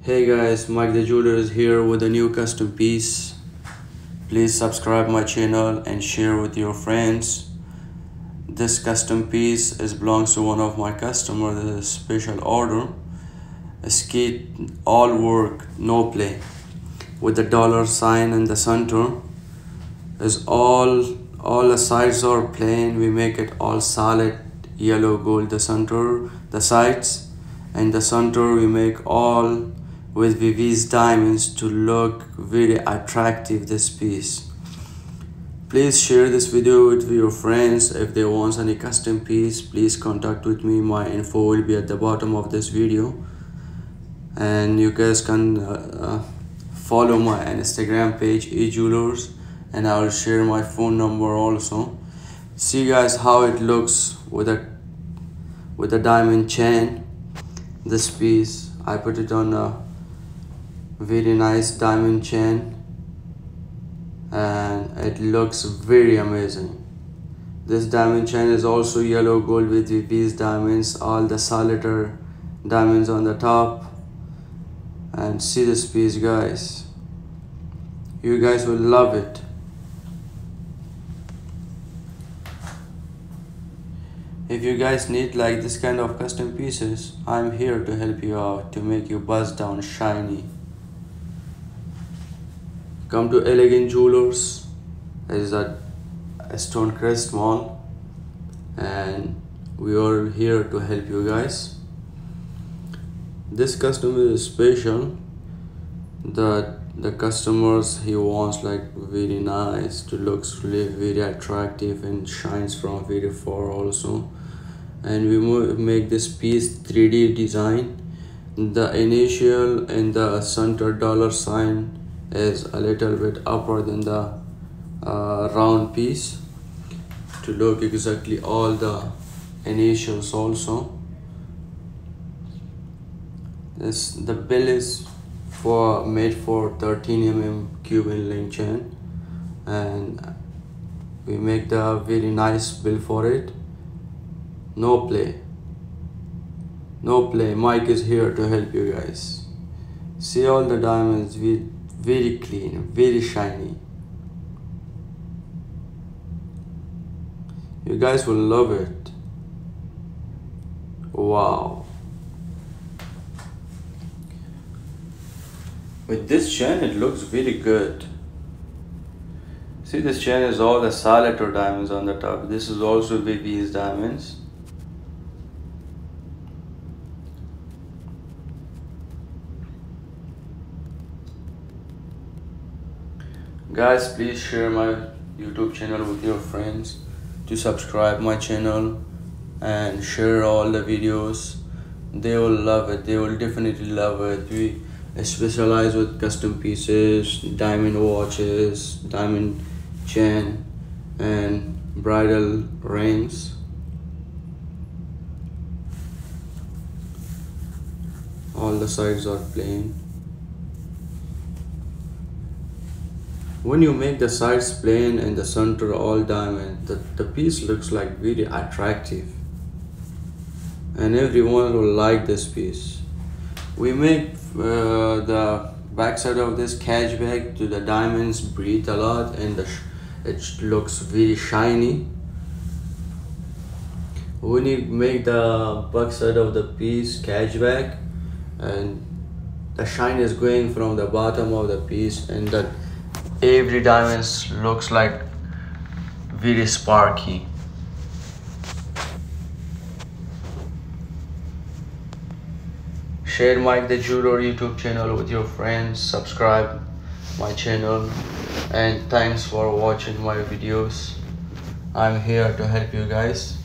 Hey guys, Mike the Jeweler is here with a new custom piece. Please subscribe my channel and share with your friends. This custom piece is belongs to one of my customer. This special order. A skate all work, no play. With the dollar sign in the center. Is all all the sides are plain. We make it all solid yellow gold the center, the sides, and the center we make all with VVS diamonds to look very attractive this piece. Please share this video with your friends. If they want any custom piece, please contact with me. My info will be at the bottom of this video. And you guys can uh, uh, follow my Instagram page, Ejewelerz, and I will share my phone number also. See guys how it looks with a with a diamond chain. This piece, I put it on a very nice diamond chain. And it looks very amazing. This diamond chain is also yellow gold with VVS diamonds. All the solitaire diamonds on the top. And see this piece guys. You guys will love it. If you guys need like this kind of custom pieces i'm here to help you out to make your bust down shiny come to elegant jewelers. It is at stonecrest mall and we are here to help you guys. This customer is special that the customers he wants like very nice to looks really very attractive and shines from very far also. And we make this piece 3d design. The initial and the center dollar sign is a little bit upper than the uh, round piece to look exactly all the initials also. This the bail is for made for 13 mm Cuban link chain and we make the very nice bail for it. No play. No play. Mike is here to help you guys. See all the diamonds we very clean very shiny. You guys will love it. Wow. With this chain it looks very good. See this chain is all the solitaire diamonds on the top. This is also VVS diamonds guys please share my youtube channel with your friends to subscribe my channel and share all the videos. They will love it. They will definitely love it. We specialize with custom pieces diamond watches diamond chain and bridal rings. All the sides are plain when you make the sides plain and the center all diamond the, the piece looks like very attractive. And everyone will like this piece. We make uh, the backside of this catch bag to the diamonds breathe a lot and the it looks very shiny. When you make the backside of the piece catch bag and the shine is going from the bottom of the piece and the every diamonds looks like very sparky. Share mike the jeweler youtube channel with your friends. Subscribe my channel. And thanks for watching my videos. I'm here to help you guys